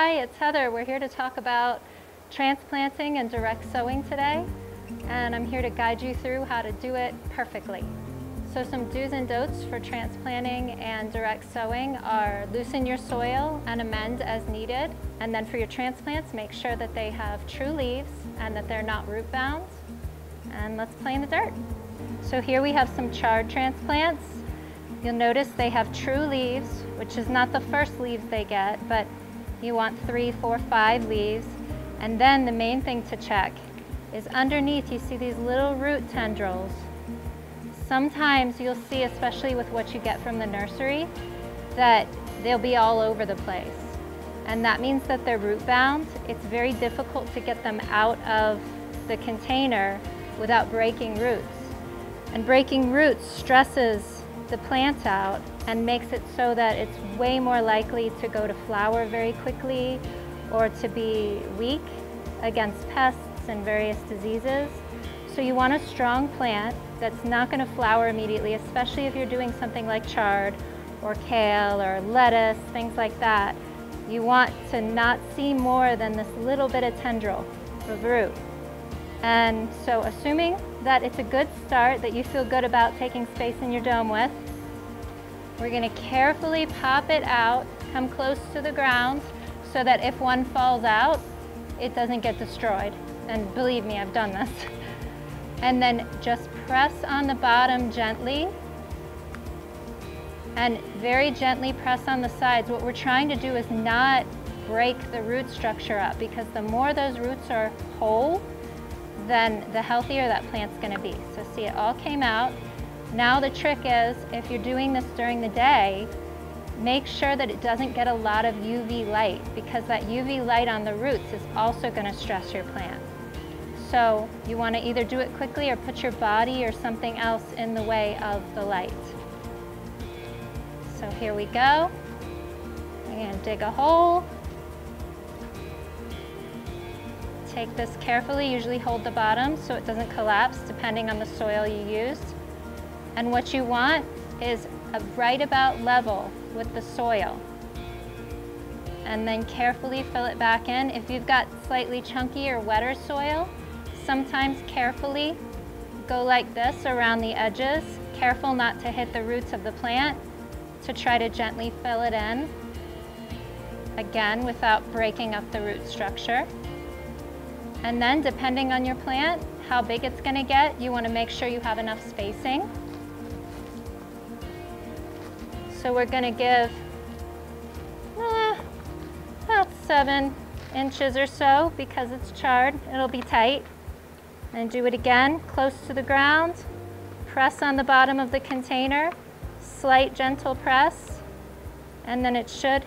Hi, it's Heather. We're here to talk about transplanting and direct sowing today. And I'm here to guide you through how to do it perfectly. So some do's and don'ts for transplanting and direct sowing are loosen your soil and amend as needed. And then for your transplants, make sure that they have true leaves and that they're not root bound. And let's play in the dirt. So here we have some chard transplants. You'll notice they have true leaves, which is not the first leaves they get, but you want three, four, five leaves. And then the main thing to check is underneath you see these little root tendrils. Sometimes you'll see, especially with what you get from the nursery, that they'll be all over the place. And that means that they're root bound. It's very difficult to get them out of the container without breaking roots. And breaking roots stresses the plant out and makes it so that it's way more likely to go to flower very quickly or to be weak against pests and various diseases. So you want a strong plant that's not going to flower immediately, especially if you're doing something like chard or kale or lettuce, things like that. You want to not see more than this little bit of tendril of root. And so assuming that it's a good start, that you feel good about taking space in your dome with, we're gonna carefully pop it out, come close to the ground, so that if one falls out, it doesn't get destroyed. And believe me, I've done this. And then just press on the bottom gently and very gently press on the sides. What we're trying to do is not break the root structure up because the more those roots are whole, then the healthier that plant's gonna be. So see, it all came out. Now the trick is, if you're doing this during the day, make sure that it doesn't get a lot of UV light because that UV light on the roots is also gonna stress your plant. So you wanna either do it quickly or put your body or something else in the way of the light. So here we go. I'm gonna dig a hole. Take this carefully, usually hold the bottom so it doesn't collapse depending on the soil you used. And what you want is right about level with the soil. And then carefully fill it back in. If you've got slightly chunky or wetter soil, sometimes carefully go like this around the edges. Careful not to hit the roots of the plant to try to gently fill it in. Again, without breaking up the root structure. And then depending on your plant, how big it's gonna get, you wanna make sure you have enough spacing. So we're gonna give eh, about seven inches or so because it's chard, it'll be tight. And do it again, close to the ground. Press on the bottom of the container, slight gentle press, and then it should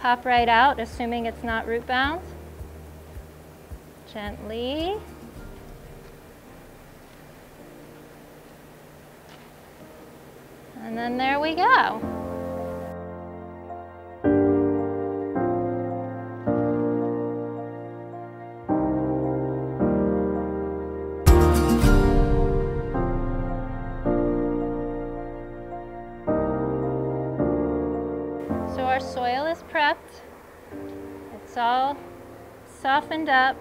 pop right out, assuming it's not root bound gently. And then there we go. So our soil is prepped. It's all softened up.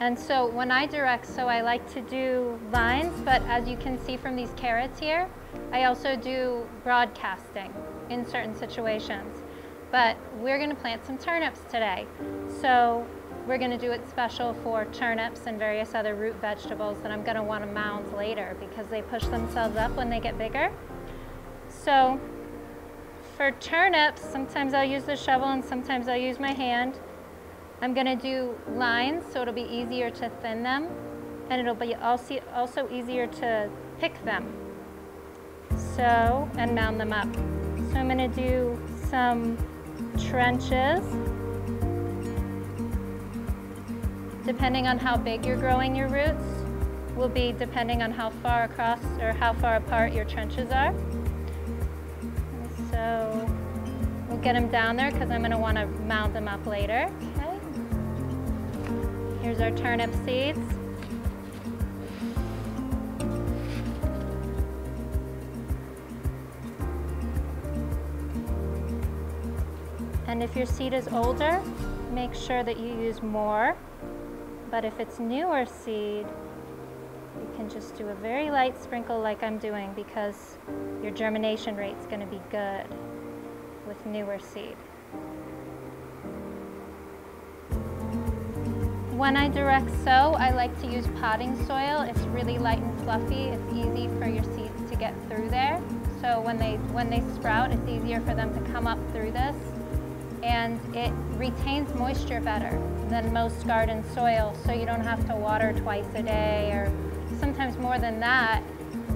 And sow when I direct so I like to do lines, but as you can see from these carrots here, I also do broadcasting in certain situations. But we're gonna plant some turnips today. So we're gonna do it special for turnips and various other root vegetables that I'm gonna wanna mound later because they push themselves up when they get bigger. So for turnips, sometimes I'll use the shovel and sometimes I'll use my hand. I'm gonna do lines so it'll be easier to thin them and it'll be also, easier to pick them. So, and mound them up. So I'm gonna do some trenches. Depending on how big you're growing your roots will be depending on how far across or how far apart your trenches are. So we'll get them down there because I'm gonna wanna mound them up later. Here's our turnip seeds. And if your seed is older, make sure that you use more. But if it's newer seed, you can just do a very light sprinkle like I'm doing because your germination rate is going to be good with newer seed. When I direct sow, I like to use potting soil. It's really light and fluffy. It's easy for your seeds to get through there. So when they, when they sprout, it's easier for them to come up through this. And it retains moisture better than most garden soil, so you don't have to water twice a day or sometimes more than that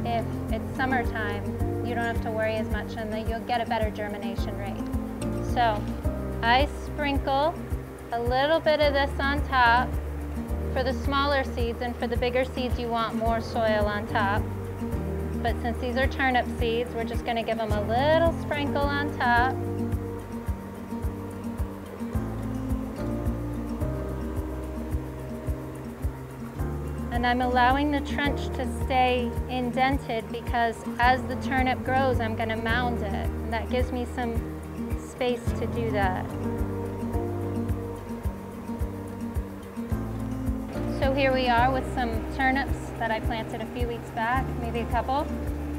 if it's summertime. You don't have to worry as much and you'll get a better germination rate. So I sprinkle a little bit of this on top for the smaller seeds and for the bigger seeds you want more soil on top. But since these are turnip seeds, we're just gonna give them a little sprinkle on top. And I'm allowing the trench to stay indented because as the turnip grows, I'm gonna mound it. And that gives me some space to do that. So here we are with some turnips that I planted a few weeks back, maybe a couple.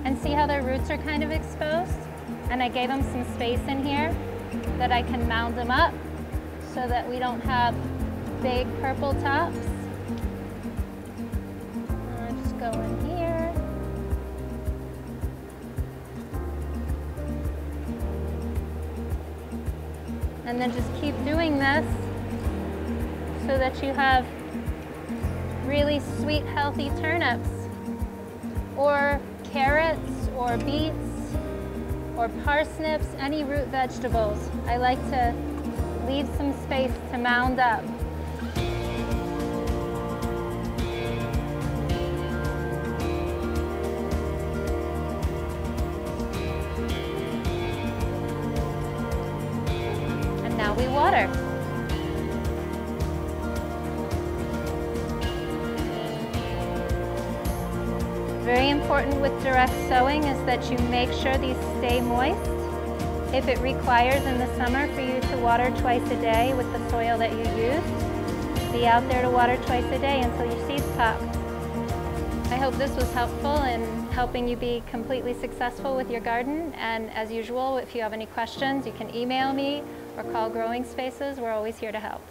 And see how their roots are kind of exposed? And I gave them some space in here that I can mound them up so that we don't have big purple tops. I'll just go in here. And then just keep doing this so that you have really sweet, healthy turnips, or carrots, or beets, or parsnips, any root vegetables. I like to leave some space to mound up. And now we water. Very important with direct sowing is that you make sure these stay moist. If it requires in the summer for you to water twice a day with the soil that you use, be out there to water twice a day until your seeds pop. I hope this was helpful in helping you be completely successful with your garden. And as usual, if you have any questions, you can email me or call Growing Spaces. We're always here to help.